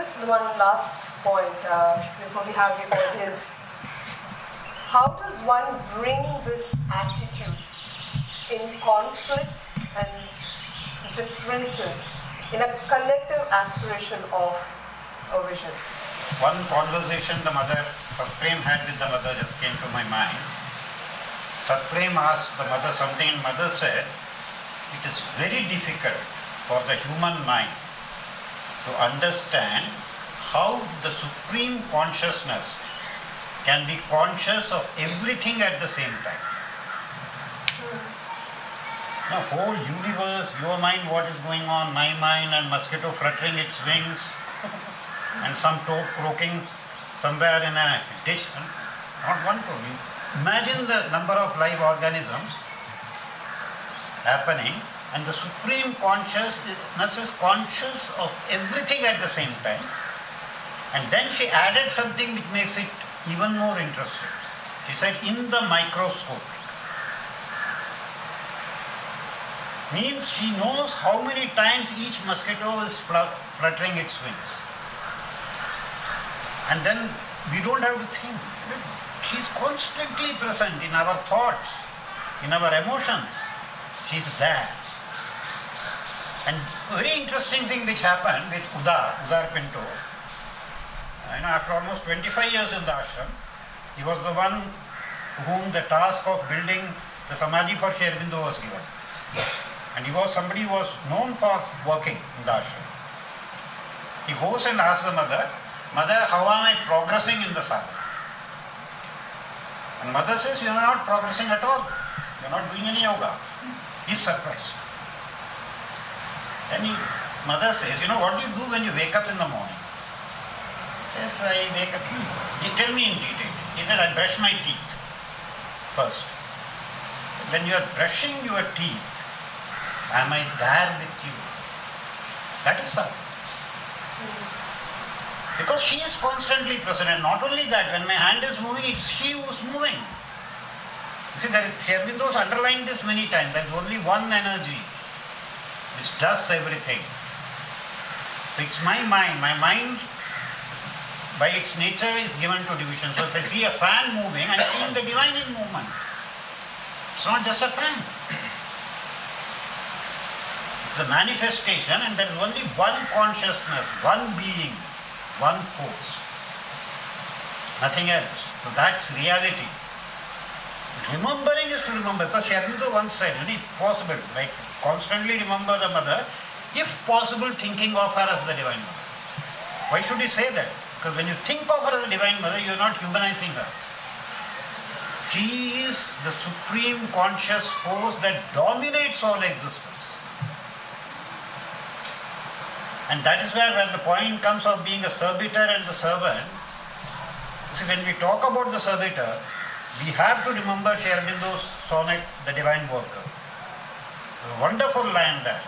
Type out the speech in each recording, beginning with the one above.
just one last point uh, before we have the audience. How does one bring this attitude in conflicts and differences in a collective aspiration of a vision? One conversation the mother, Satprem had with the mother just came to my mind. Satprem asked the mother something and mother said, it is very difficult for the human mind to understand how the supreme consciousness can be conscious of everything at the same time. The whole universe, your mind, what is going on, my mind, and mosquito fluttering its wings, and some toad croaking somewhere in a ditch. Not one toad. Imagine the number of live organisms happening and the supreme consciousness is conscious of everything at the same time. And then she added something which makes it even more interesting. She said, in the microscope. Means she knows how many times each mosquito is fluttering its wings. And then we don't have to think. She's constantly present in our thoughts, in our emotions. She's there. And very interesting thing which happened with Udar, Udar Pinto. You know, after almost 25 years in the ashram, he was the one whom the task of building the Samadhi for Sri Aurobindo was given. And he was somebody who was known for working in the ashram. He goes and asks the mother, Mother, how am I progressing in the sadhana? And mother says, You are not progressing at all. You are not doing any yoga. He's surprised. Then he, mother says, you know what do you do when you wake up in the morning? Says, I wake up. Hmm. He tell me in detail. He said, I brush my teeth first. When you are brushing your teeth, am I there with you? That is something. Because she is constantly present, and not only that, when my hand is moving, it's she who's moving. You see, there is, been those underlined this many times. There is only one energy which does everything. It's my mind. My mind, by its nature, is given to division. So if I see a fan moving, I'm seeing the divine in movement. It's not just a fan. It's a manifestation, and there is only one consciousness, one being, one force. Nothing else. So that's reality. Remembering is to remember. Because Sri Aurobindo once said, you if possible, like constantly remember the mother, if possible thinking of her as the Divine Mother. Why should he say that? Because when you think of her as the Divine Mother, you are not humanizing her. She is the supreme conscious force that dominates all existence. And that is where when the point comes of being a servitor and the servant, see when we talk about the servitor, we have to remember Sri Aurobindo's sonnet, The Divine Worker. A wonderful line there.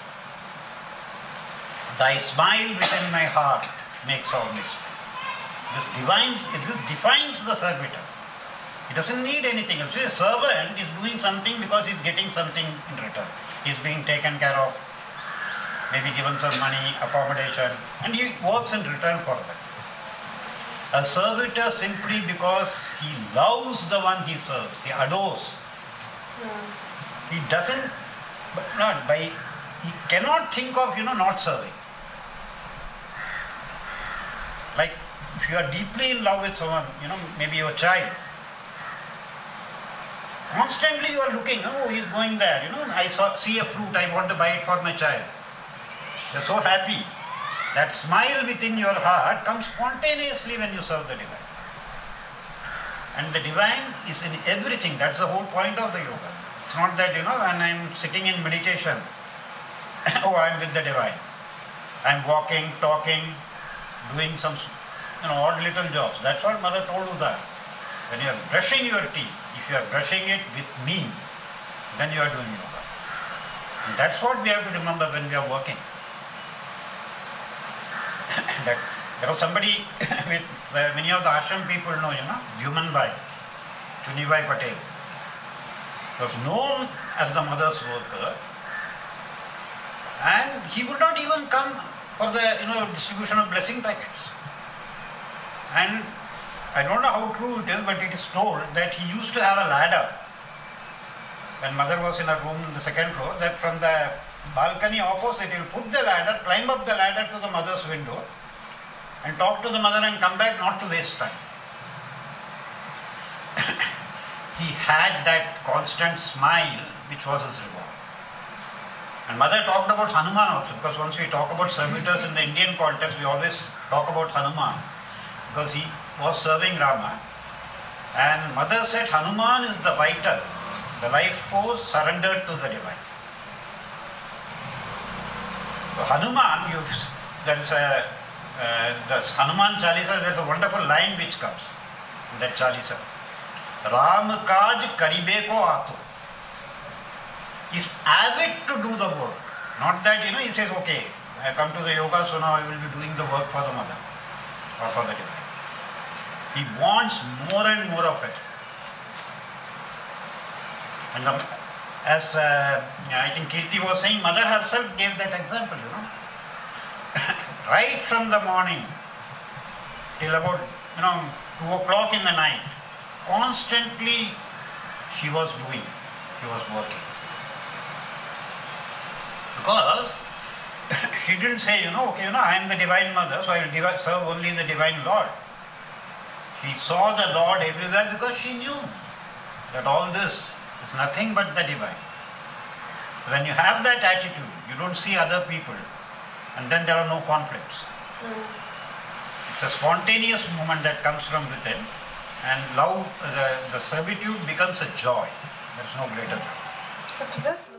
Thy smile within my heart makes all mystery. This defines, this defines the servitor. He doesn't need anything else. A servant is doing something because he's getting something in return. He's being taken care of, maybe given some money, accommodation, and he works in return for that. A servitor simply because he loves the one he serves, he adores. He doesn't, but not by, he cannot think of, you know, not serving. Like if you are deeply in love with someone, you know, maybe your child, constantly you are looking, oh, he's going there, you know, I saw, see a fruit, I want to buy it for my child. You're so happy. That smile within your heart comes spontaneously when you serve the divine. And the divine is in everything. That's the whole point of the yoga. It's not that, you know, and I'm sitting in meditation, oh, I'm with the divine. I'm walking, talking, doing some, you know, odd little jobs. That's what Mother told Udar. When you are brushing your teeth, if you are brushing it with me, then you are doing yoga. And that's what we have to remember when we are working. That there somebody with uh, many of the ashram people know, you know, Dyuman Bhai, Chunibhai Patel. Was known as the mother's worker, and he would not even come for the you know distribution of blessing packets. And I don't know how true it is, but it is told that he used to have a ladder when mother was in a room in the second floor, that from the balcony opposite, he'll put the ladder, climb up the ladder to the mother's window, and talk to the mother and come back not to waste time. he had that constant smile which was his reward. And mother talked about Hanuman also because once we talk about servitors in the Indian context, we always talk about Hanuman because he was serving Rama. And mother said Hanuman is the vital, the life force surrendered to the divine. So Hanuman, you there is a the Hanuman Chalisa, there's a wonderful line which comes in that Chalisa. Ram kaj karibe ko ato. He's avid to do the work. Not that, you know, he says, okay, I come to the yoga, so now I will be doing the work for the mother or for the divine. He wants more and more of it. And the, as uh, I think Kirti was saying, mother herself gave that example, you know. Right from the morning till about, you know, 2 o'clock in the night, constantly she was doing, she was working. Because she didn't say, you know, okay, you know, I am the divine mother, so I will divi- serve only the divine Lord. She saw the Lord everywhere because she knew that all this is nothing but the divine. When you have that attitude, you don't see other people, and then there are no conflicts. Hmm. It's a spontaneous movement that comes from within, and love, the, the servitude becomes a joy. There's no greater joy. So this